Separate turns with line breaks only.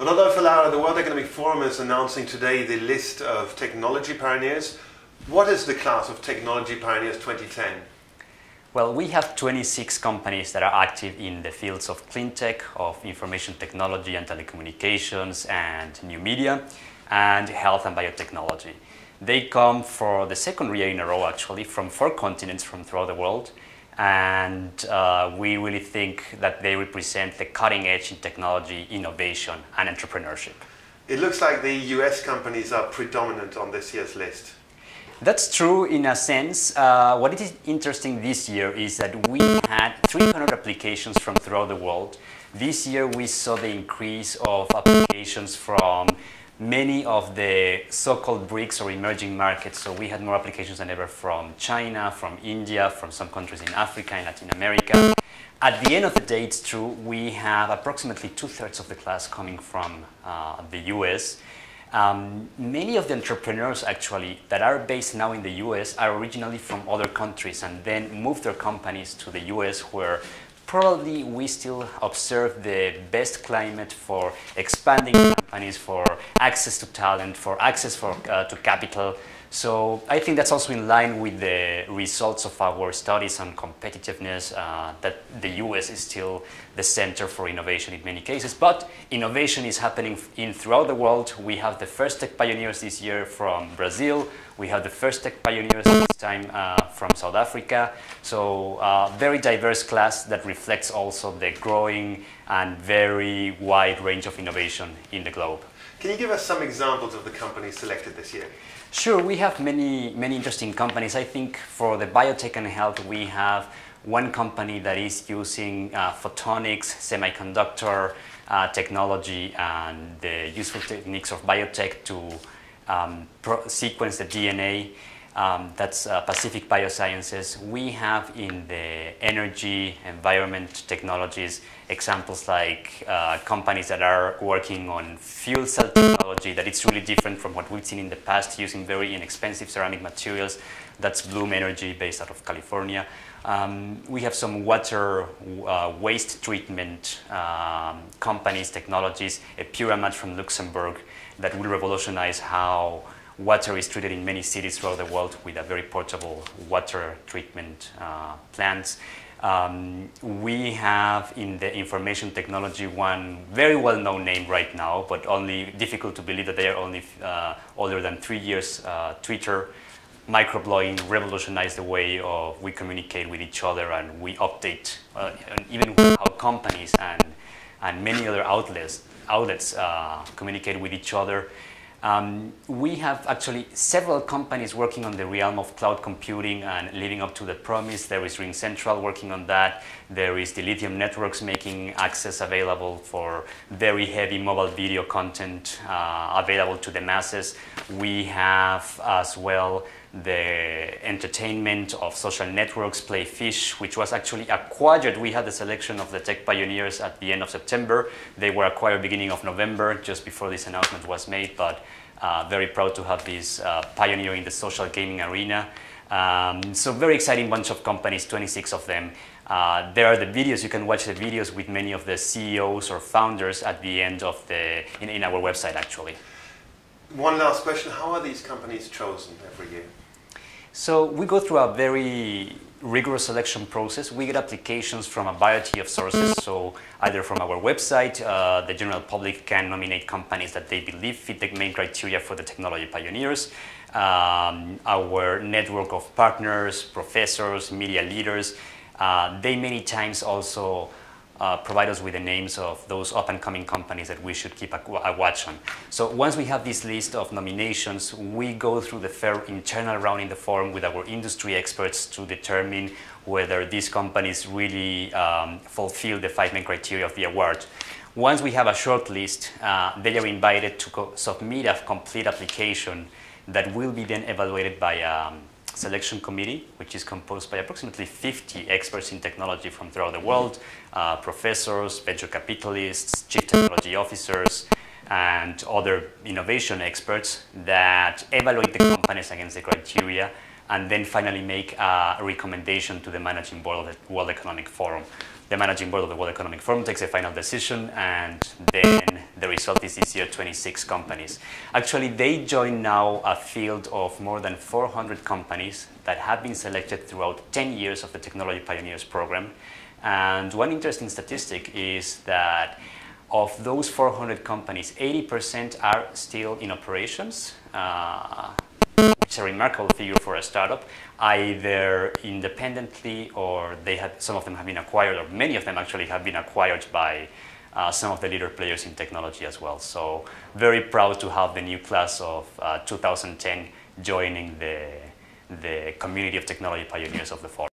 Rodolfo Lara, the World Economic Forum is announcing today the list of technology pioneers. What is the class of technology pioneers 2010?
Well, we have 26 companies that are active in the fields of clean tech, of information technology and telecommunications and new media, and health and biotechnology. They come for the second year in a row, actually, from four continents from throughout the world. And uh, we really think that they represent the cutting edge in technology, innovation, and entrepreneurship.
It looks like the US companies are predominant on this year's list.
That's true in a sense. Uh, what is interesting this year is that we had 300 applications from throughout the world. This year we saw the increase of applications from many of the so-called BRICS or emerging markets. So we had more applications than ever from China, from India, from some countries in Africa and Latin America. At the end of the day, it's true, we have approximately two-thirds of the class coming from uh, the US. Um, many of the entrepreneurs actually that are based now in the US are originally from other countries and then moved their companies to the US where probably we still observe the best climate for expanding companies, for access to talent, for access for, uh, to capital. So I think that's also in line with the results of our studies on competitiveness, uh, that the US is still the center for innovation in many cases. But innovation is happening in throughout the world. We have the first tech pioneers this year from Brazil. We have the first tech pioneers this time uh, from South Africa. So uh, very diverse class that reflects also the growing and very wide range of innovation in the globe.
Can you give us some examples of the companies selected this year?
Sure, we have many, many interesting companies. I think for the biotech and health, we have one company that is using uh, photonics, semiconductor uh, technology, and the useful techniques of biotech to um, sequence the DNA um, that's uh, Pacific Biosciences. We have in the energy, environment technologies, examples like uh, companies that are working on fuel cell technology that it's really different from what we've seen in the past using very inexpensive ceramic materials. That's Bloom Energy based out of California. Um, we have some water uh, waste treatment um, companies, technologies, Epuramat from Luxembourg that will revolutionize how water is treated in many cities throughout the world with a very portable water treatment uh, plants. Um, we have in the information technology one very well-known name right now, but only difficult to believe that they are only uh, older than three years. Uh, Twitter, microblogging revolutionized the way of we communicate with each other and we update, uh, and even how companies and and many other outlets outlets uh, communicate with each other. Um, we have actually several companies working on the realm of cloud computing and living up to the promise. There is RingCentral working on that. There is the Lithium Networks making access available for very heavy mobile video content uh, available to the masses. We have as well the entertainment of social networks, Playfish, which was actually acquired. We had the selection of the tech pioneers at the end of September. They were acquired beginning of November, just before this announcement was made, but uh, very proud to have this uh, pioneer in the social gaming arena. Um, so very exciting bunch of companies, 26 of them. Uh, there are the videos, you can watch the videos with many of the CEOs or founders at the end of the, in, in our website actually.
One last question, how are these companies chosen every year?
So we go through a very rigorous selection process. We get applications from a variety of sources. So either from our website, uh, the general public can nominate companies that they believe fit the main criteria for the technology pioneers. Um, our network of partners, professors, media leaders, uh, they many times also uh, provide us with the names of those up-and-coming companies that we should keep a, a, watch on. So once we have this list of nominations, we go through the fair internal round in the forum with our industry experts to determine whether these companies really um, fulfill the five main criteria of the award. Once we have a short list, uh, they are invited to submit a complete application that will be then evaluated by um, selection committee, which is composed by approximately 50 experts in technology from throughout the world, uh, professors, venture capitalists, chief technology officers, and other innovation experts that evaluate the companies against the criteria and then finally make a recommendation to the managing board of the World Economic Forum. The managing board of the World Economic Forum takes a final decision and then the result is this year 26 companies. Actually, they join now a field of more than 400 companies that have been selected throughout 10 years of the Technology Pioneers program. And one interesting statistic is that of those 400 companies, 80% are still in operations. Uh, it's a remarkable figure for a startup, either independently or they had, some of them have been acquired, or many of them actually have been acquired by uh, some of the leader players in technology as well. So very proud to have the new class of uh, 2010 joining the, the community of technology pioneers of the forum.